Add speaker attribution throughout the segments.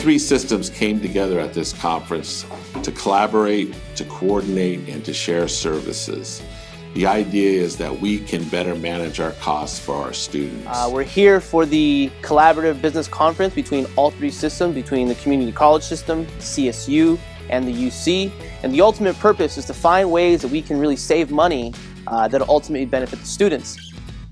Speaker 1: systems came together at this conference to collaborate, to coordinate, and to share services. The idea is that we can better manage our costs for our students.
Speaker 2: Uh, we're here for the collaborative business conference between all three systems, between the community college system, CSU, and the UC. And the ultimate purpose is to find ways that we can really save money uh, that ultimately benefit the students.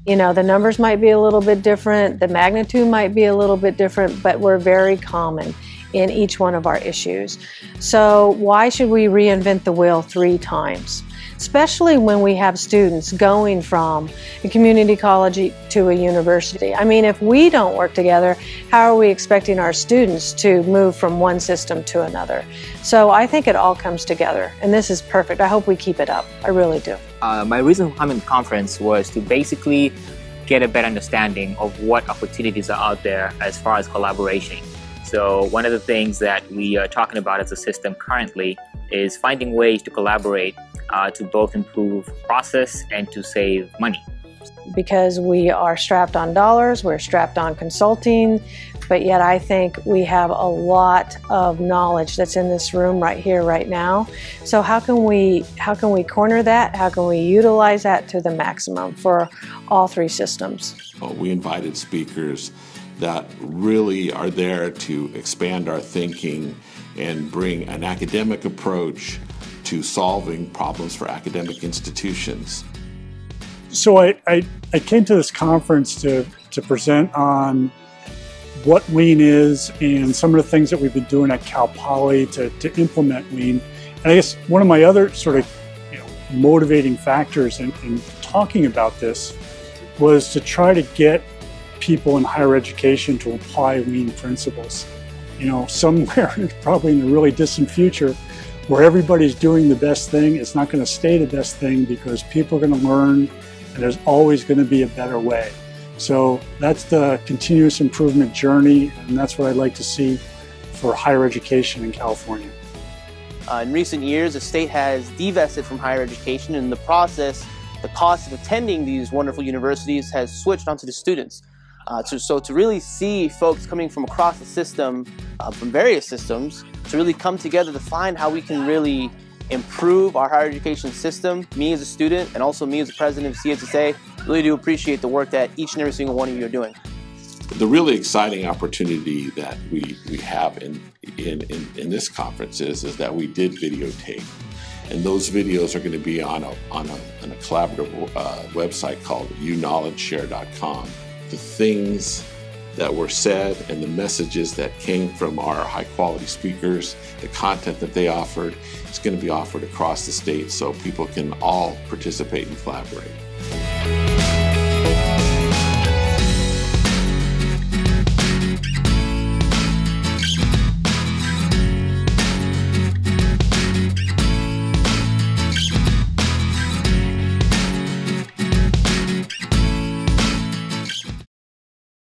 Speaker 3: You know, the numbers might be a little bit different, the magnitude might be a little bit different, but we're very common in each one of our issues. So why should we reinvent the wheel three times? Especially when we have students going from a community college to a university. I mean, if we don't work together, how are we expecting our students to move from one system to another? So I think it all comes together, and this is perfect. I hope we keep it up. I really do.
Speaker 4: Uh, my reason for coming to the conference was to basically get a better understanding of what opportunities are out there as far as collaboration. So one of the things that we are talking about as a system currently is finding ways to collaborate uh, to both improve process and to save money.
Speaker 3: Because we are strapped on dollars, we're strapped on consulting, but yet I think we have a lot of knowledge that's in this room right here, right now. So how can we how can we corner that? How can we utilize that to the maximum for all three systems?
Speaker 1: Well, we invited speakers that really are there to expand our thinking and bring an academic approach to solving problems for academic institutions.
Speaker 5: So I, I, I came to this conference to, to present on what lean is and some of the things that we've been doing at Cal Poly to, to implement lean. And I guess one of my other sort of you know, motivating factors in, in talking about this was to try to get people in higher education to apply lean principles. You know, somewhere probably in the really distant future, where everybody's doing the best thing, it's not going to stay the best thing because people are going to learn and there's always going to be a better way. So that's the continuous improvement journey, and that's what I'd like to see for higher education in California.
Speaker 2: Uh, in recent years, the state has divested from higher education, and in the process, the cost of attending these wonderful universities has switched onto the students. Uh, to, so to really see folks coming from across the system, uh, from various systems, to really come together to find how we can really improve our higher education system, me as a student and also me as the president of CSSA, really do appreciate the work that each and every single one of you are doing.
Speaker 1: The really exciting opportunity that we, we have in, in, in, in this conference is, is that we did videotape. And those videos are going to be on a, on a, on a collaborative uh, website called uknowledgeshare.com the things that were said and the messages that came from our high quality speakers, the content that they offered, is going to be offered across the state so people can all participate and collaborate.